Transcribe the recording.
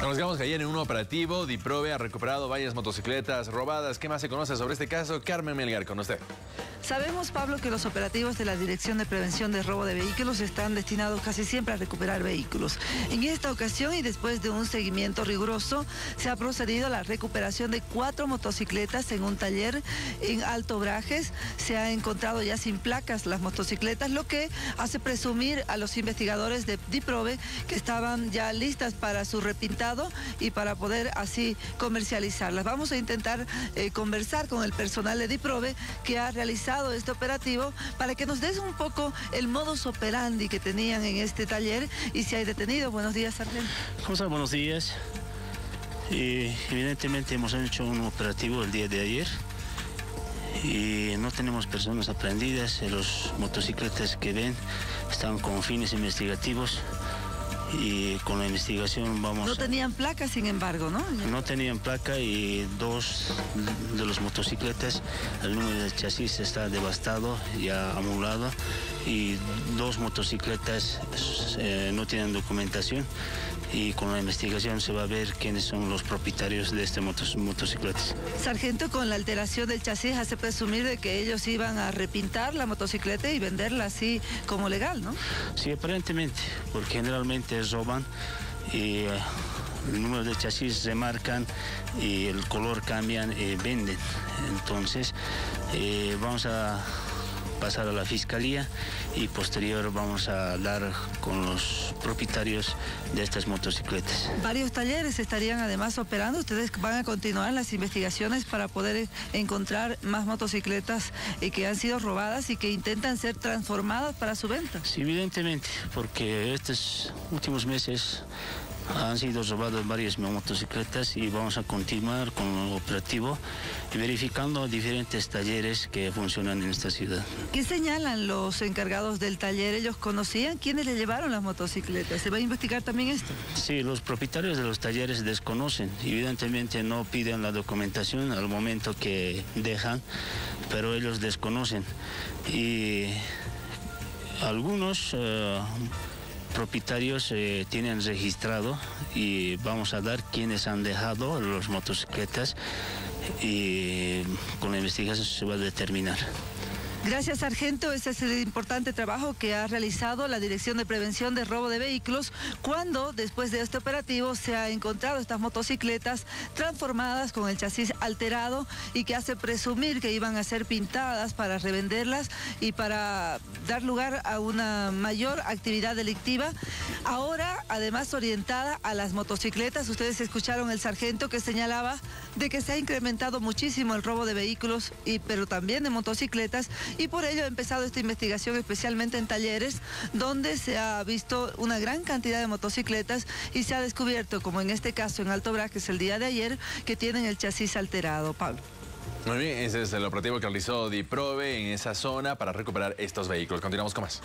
Nos que ayer en un operativo, Diprove ha recuperado varias motocicletas robadas. ¿Qué más se conoce sobre este caso? Carmen Melgar, con usted. Sabemos, Pablo, que los operativos de la Dirección de Prevención de Robo de Vehículos están destinados casi siempre a recuperar vehículos. En esta ocasión y después de un seguimiento riguroso, se ha procedido a la recuperación de cuatro motocicletas en un taller en Alto Brajes. Se ha encontrado ya sin placas las motocicletas, lo que hace presumir a los investigadores de Diprove que estaban ya listas para su repintado y para poder así comercializarlas. Vamos a intentar eh, conversar con el personal de Diprove que ha realizado este operativo para que nos des un poco el modus operandi que tenían en este taller y si hay detenido. Buenos días, sargento. ¿Cómo están? Buenos días. Y evidentemente hemos hecho un operativo el día de ayer y no tenemos personas aprendidas. Los motocicletas que ven están con fines investigativos y con la investigación vamos... No tenían placa, sin embargo, ¿no? No tenían placa y dos de los motocicletas, el número de chasis está devastado, ya amulado, y dos motocicletas eh, no tienen documentación y con la investigación se va a ver quiénes son los propietarios de este motos, motocicletas. Sargento, con la alteración del chasis hace presumir de que ellos iban a repintar la motocicleta y venderla así como legal, ¿no? Sí, aparentemente, porque generalmente roban y eh, el número de chasis se marcan y el color cambian y venden. Entonces, eh, vamos a pasar a la fiscalía y posterior vamos a dar con los propietarios de estas motocicletas. Varios talleres estarían además operando. Ustedes van a continuar las investigaciones para poder encontrar más motocicletas eh, que han sido robadas y que intentan ser transformadas para su venta. Sí, evidentemente, porque estos últimos meses han sido robadas varias motocicletas y vamos a continuar con el operativo verificando diferentes talleres que funcionan en esta ciudad. ¿Qué señalan los encargados del taller? ¿Ellos conocían quiénes le llevaron las motocicletas? ¿Se va a investigar también esto? Sí, los propietarios de los talleres desconocen. Evidentemente no piden la documentación al momento que dejan, pero ellos desconocen. Y algunos... Eh, propietarios eh, tienen registrado y vamos a dar quienes han dejado los motocicletas y con la investigación se va a determinar. Gracias, Sargento. Ese es el importante trabajo que ha realizado la Dirección de Prevención de Robo de Vehículos cuando, después de este operativo, se ha encontrado estas motocicletas transformadas con el chasis alterado y que hace presumir que iban a ser pintadas para revenderlas y para dar lugar a una mayor actividad delictiva. Ahora, además, orientada a las motocicletas. Ustedes escucharon el sargento que señalaba de que se ha incrementado muchísimo el robo de vehículos, y, pero también de motocicletas y por ello ha empezado esta investigación especialmente en talleres donde se ha visto una gran cantidad de motocicletas y se ha descubierto, como en este caso en Alto es el día de ayer, que tienen el chasis alterado. Pablo. Muy bien, ese es el operativo que realizó DIPROVE en esa zona para recuperar estos vehículos. Continuamos con más.